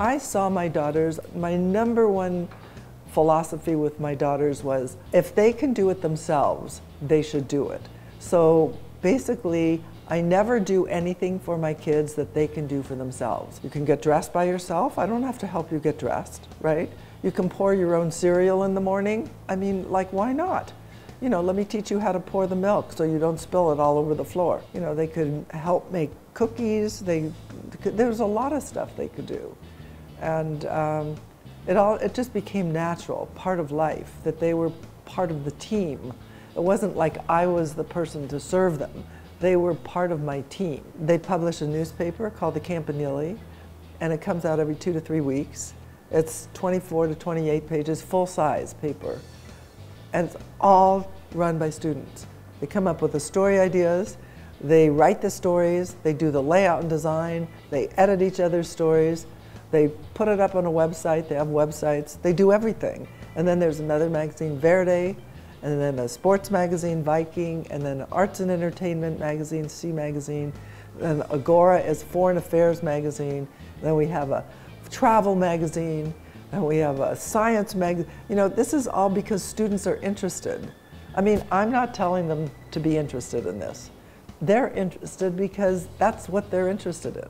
I saw my daughters, my number one philosophy with my daughters was if they can do it themselves, they should do it. So basically, I never do anything for my kids that they can do for themselves. You can get dressed by yourself. I don't have to help you get dressed, right? You can pour your own cereal in the morning. I mean, like, why not? You know, let me teach you how to pour the milk so you don't spill it all over the floor. You know, they could help make cookies. They, there's a lot of stuff they could do. And um, it all, it just became natural, part of life, that they were part of the team. It wasn't like I was the person to serve them they were part of my team. They publish a newspaper called the Campanile, and it comes out every two to three weeks. It's 24 to 28 pages, full size paper. And it's all run by students. They come up with the story ideas, they write the stories, they do the layout and design, they edit each other's stories, they put it up on a website, they have websites, they do everything. And then there's another magazine, Verde, and then a sports magazine, Viking, and then arts and entertainment magazine, C Magazine. And Agora is foreign affairs magazine. Then we have a travel magazine, and we have a science magazine. You know, this is all because students are interested. I mean, I'm not telling them to be interested in this. They're interested because that's what they're interested in.